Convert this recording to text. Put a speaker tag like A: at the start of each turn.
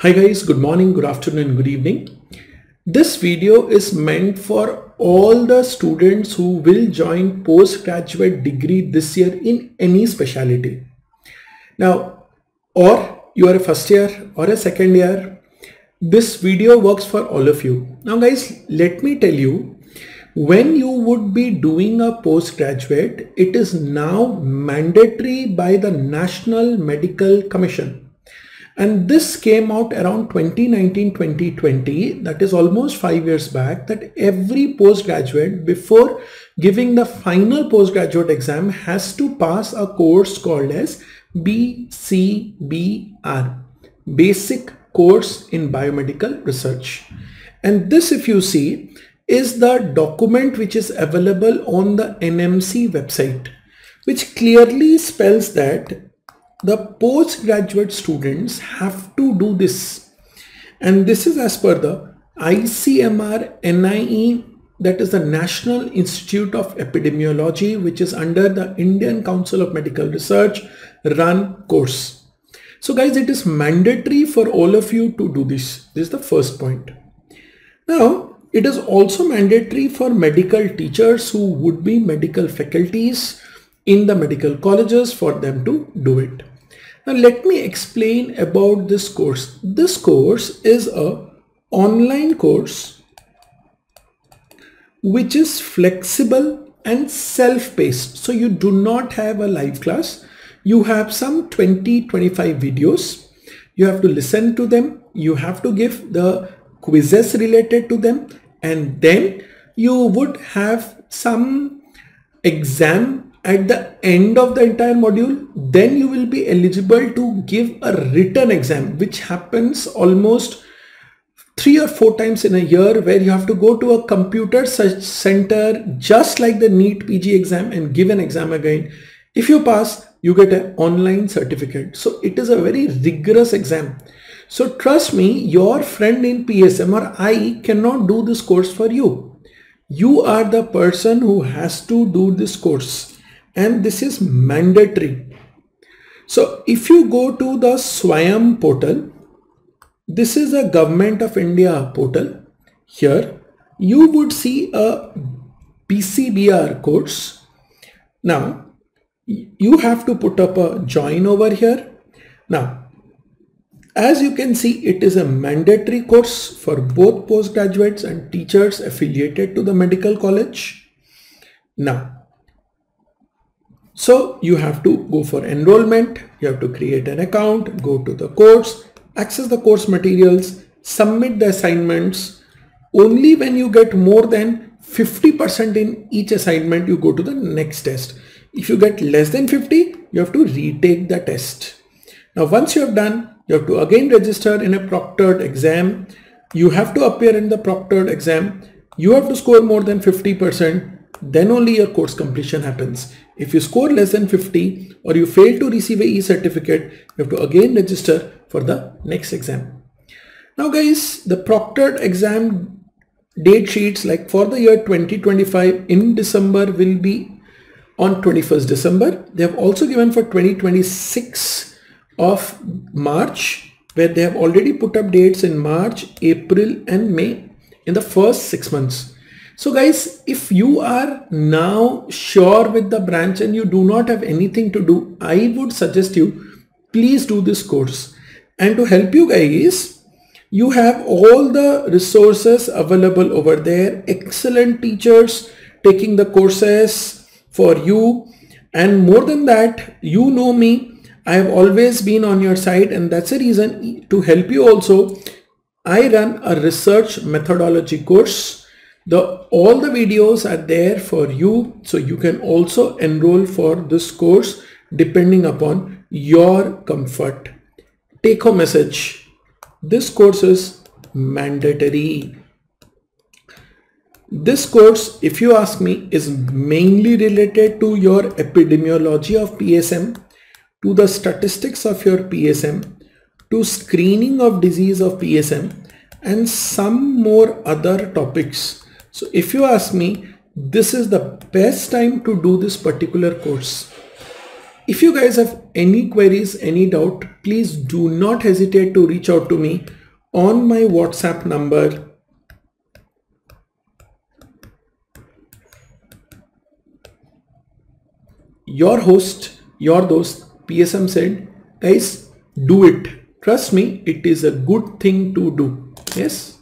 A: Hi guys, good morning, good afternoon, good evening. This video is meant for all the students who will join postgraduate degree this year in any specialty. Now, or you are a first year or a second year, this video works for all of you. Now guys, let me tell you, when you would be doing a postgraduate, it is now mandatory by the National Medical Commission and this came out around 2019-2020, that is almost five years back, that every postgraduate before giving the final postgraduate exam has to pass a course called as BCBR, Basic Course in Biomedical Research. And this, if you see, is the document which is available on the NMC website, which clearly spells that the postgraduate students have to do this and this is as per the ICMR NIE that is the National Institute of Epidemiology which is under the Indian Council of Medical Research run course. So guys it is mandatory for all of you to do this. This is the first point. Now it is also mandatory for medical teachers who would be medical faculties in the medical colleges for them to do it. Now let me explain about this course. This course is a online course which is flexible and self-paced. So you do not have a live class. You have some 20-25 videos. You have to listen to them. You have to give the quizzes related to them and then you would have some exam at the end of the entire module, then you will be eligible to give a written exam, which happens almost three or four times in a year where you have to go to a computer center just like the NEET PG exam and give an exam again. If you pass, you get an online certificate. So it is a very rigorous exam. So trust me, your friend in PSM or I cannot do this course for you. You are the person who has to do this course and this is mandatory. So if you go to the Swayam portal, this is a government of India portal. Here you would see a BCBR course. Now you have to put up a join over here. Now as you can see, it is a mandatory course for both postgraduates and teachers affiliated to the medical college. Now, so you have to go for enrollment, you have to create an account, go to the course, access the course materials, submit the assignments. Only when you get more than 50% in each assignment, you go to the next test. If you get less than 50, you have to retake the test. Now, once you have done, you have to again register in a proctored exam. You have to appear in the proctored exam. You have to score more than 50% then only your course completion happens. If you score less than 50 or you fail to receive a e-certificate, you have to again register for the next exam. Now guys, the proctored exam date sheets like for the year 2025 in December will be on 21st December. They have also given for 2026 of March where they have already put up dates in March, April and May in the first six months. So guys, if you are now sure with the branch and you do not have anything to do, I would suggest you, please do this course. And to help you guys, you have all the resources available over there. Excellent teachers taking the courses for you. And more than that, you know me, I have always been on your side and that's a reason to help you also. I run a research methodology course the all the videos are there for you so you can also enroll for this course depending upon your comfort. Take home message. This course is mandatory. This course if you ask me is mainly related to your epidemiology of PSM to the statistics of your PSM to screening of disease of PSM and some more other topics so if you ask me, this is the best time to do this particular course. If you guys have any queries, any doubt, please do not hesitate to reach out to me on my WhatsApp number. Your host, your dost, PSM said, guys, do it. Trust me, it is a good thing to do. Yes.